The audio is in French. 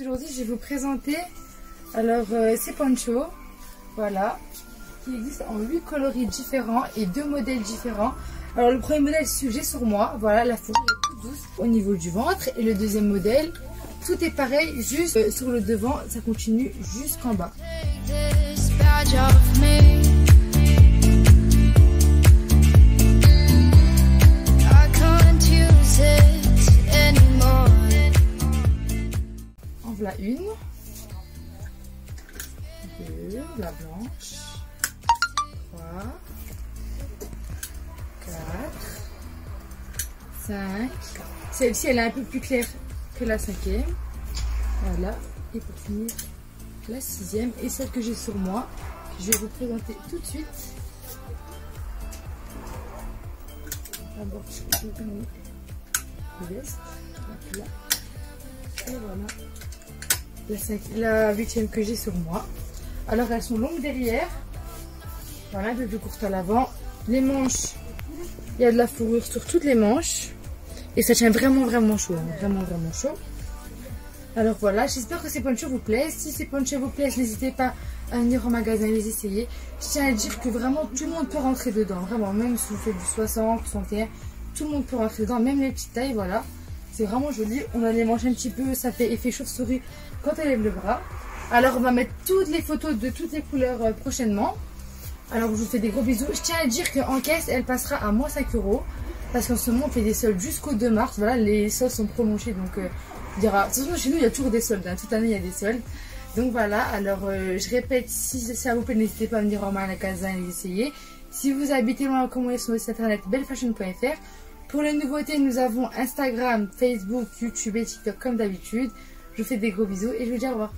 Aujourd'hui, je vais vous présenter alors euh, ces ponchos, voilà, qui existent en 8 coloris différents et deux modèles différents. Alors le premier modèle, j'ai sur moi, voilà, la fourrure est toute douce au niveau du ventre. Et le deuxième modèle, tout est pareil, juste euh, sur le devant, ça continue jusqu'en bas. La une, deux, la blanche, trois, quatre, cinq. Celle-ci, elle est un peu plus claire que la cinquième. Voilà. Et pour finir, la sixième et celle que j'ai sur moi, que je vais vous présenter tout de suite. D'abord, je le. Et voilà la huitième que j'ai sur moi. Alors elles sont longues derrière. Voilà, de plus courtes à l'avant. Les manches, il y a de la fourrure sur toutes les manches. Et ça tient vraiment vraiment chaud. Hein. vraiment vraiment chaud. Alors voilà, j'espère que ces ponchos vous plaisent. Si ces ponchos vous plaisent, n'hésitez pas à venir au magasin les essayer. Je tiens à dire que vraiment tout le monde peut rentrer dedans. Vraiment, même si vous faites du 60, 61, tout le monde peut rentrer dedans. Même les petites tailles, voilà. C'est vraiment joli. On a les manches un petit peu, ça fait effet chauve-souris quand elle lève le bras. Alors on va mettre toutes les photos de toutes les couleurs euh, prochainement. Alors je vous fais des gros bisous. Je tiens à dire qu'en caisse, elle passera à moins 5 euros. Parce qu'en ce moment, on fait des soldes jusqu'au 2 mars. Voilà, les soldes sont prolongés. Donc, euh, il. De toute façon, chez nous, il y a toujours des soldes. Hein. Toute année, il y a des soldes. Donc voilà, alors euh, je répète, si ça vous plaît, n'hésitez pas à venir en magasin et les essayer. Si vous habitez loin, comment sur le site internet bellefashion.fr. Pour les nouveautés, nous avons Instagram, Facebook, YouTube et TikTok comme d'habitude. Je vous fais des gros bisous et je vous dis au revoir.